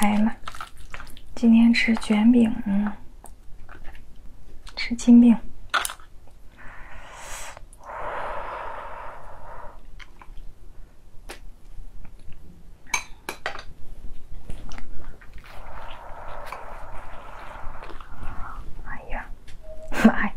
来了，今天吃卷饼，吃金饼。哎呀，妈呀！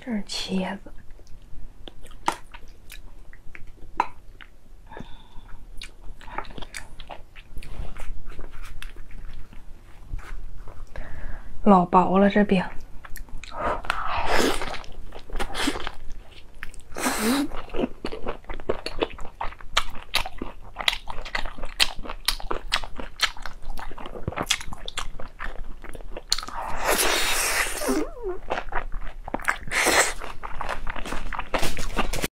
这是茄子，老薄了这饼。Mm-hmm.